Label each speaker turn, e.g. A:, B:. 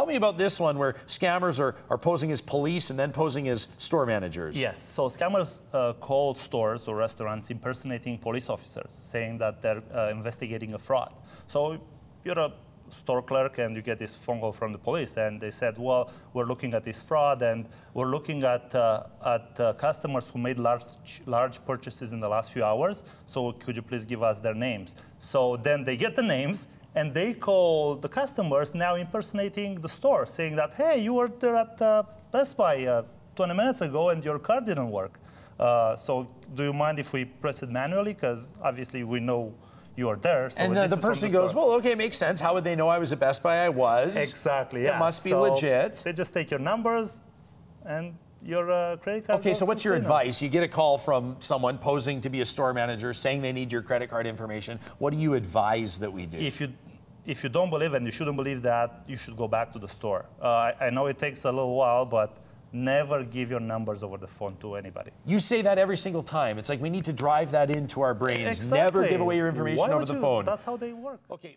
A: Tell me about this one where scammers are, are posing as police and then posing as store managers.
B: Yes, so scammers uh, call stores or restaurants impersonating police officers, saying that they're uh, investigating a fraud. So you're a store clerk and you get this phone call from the police and they said, well, we're looking at this fraud and we're looking at, uh, at uh, customers who made large, large purchases in the last few hours. So could you please give us their names? So then they get the names and they call the customers now impersonating the store, saying that, hey, you were there at uh, Best Buy uh, 20 minutes ago and your card didn't work. Uh, so do you mind if we press it manually? Because obviously we know you are there. So
A: and uh, the person the goes, well, okay, makes sense. How would they know I was at Best Buy? I was.
B: Exactly, yeah.
A: It must be
B: so
A: legit.
B: They just take your numbers and your uh, credit card.
A: Okay, so what's your advice? You get a call from someone posing to be a store manager saying they need your credit card information. What do you advise that we do?
B: If you if you don't believe and you shouldn't believe that, you should go back to the store. Uh, I, I know it takes a little while, but never give your numbers over the phone to anybody.
A: You say that every single time. It's like we need to drive that into our brains.
B: Exactly.
A: Never give away your information over the
B: you,
A: phone.
B: That's how they work.
A: Okay.